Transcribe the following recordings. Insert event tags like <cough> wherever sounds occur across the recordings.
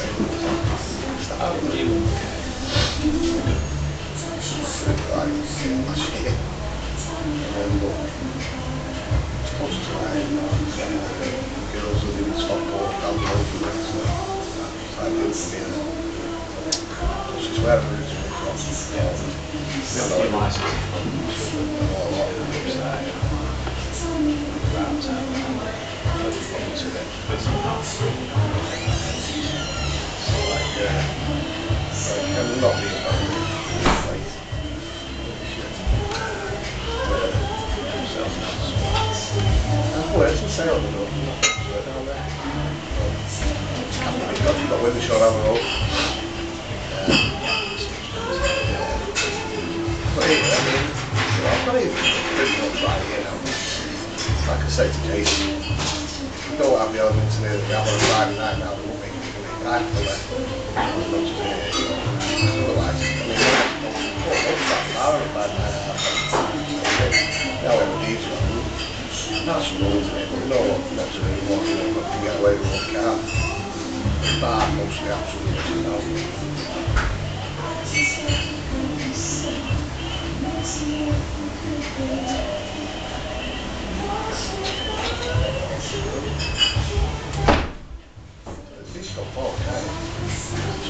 How do you Like, last year. And then, look, supposed to like, girls who didn't stop walk down the road for it, so I did Like, I'm not being very, like, themselves now. I've worked in you I'm not sure down there. I've got, got with the shore on the road. But it, I mean, you know, I've got even pretty much right here now. Like I say to Jason, we don't have the elements in here that we have on a Friday night now, we won't make it for that. That hour of bad night out? Now we have a DJ. That's isn't it? But we know what not to do, what you can't. Bar mostly absolutely, you know. Got he?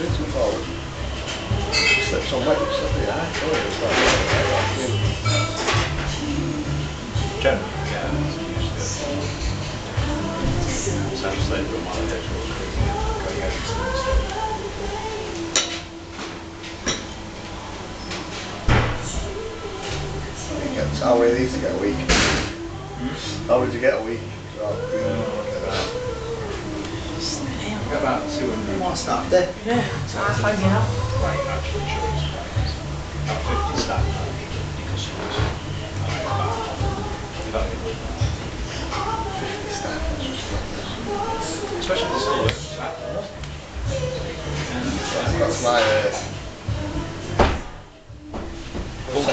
Swings him forward. Slips on wet, slips the eye. Oh, like, I mean, Generally, yeah, it's used to. Sounds like from one of those rules, going out to the stage. he gets, how many of these to get a week? How did you get a week? Hmm? Got about 200 More staff there. Yeah, so I find out. right national insurance. About 50 staff, uh, 50 customers. about evaluable. Staff, that's just ridiculous. Especially the still working staff. And, That's my, uh,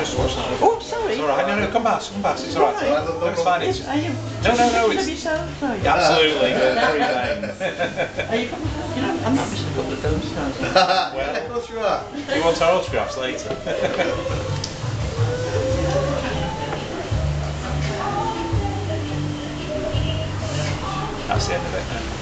Oh, just watch that. Sorry. It's all right. No, no, come past, come past. It's all right. All right, no, no It's fine. It's, Are you? No, no, no, it's- yourself, you? Yeah, absolutely. Very vain. Are you? <laughs> You know, I'm not missing a couple of films now. so- yeah, of course you are. Do <laughs> you want our autographs later? <laughs> That's the end of it.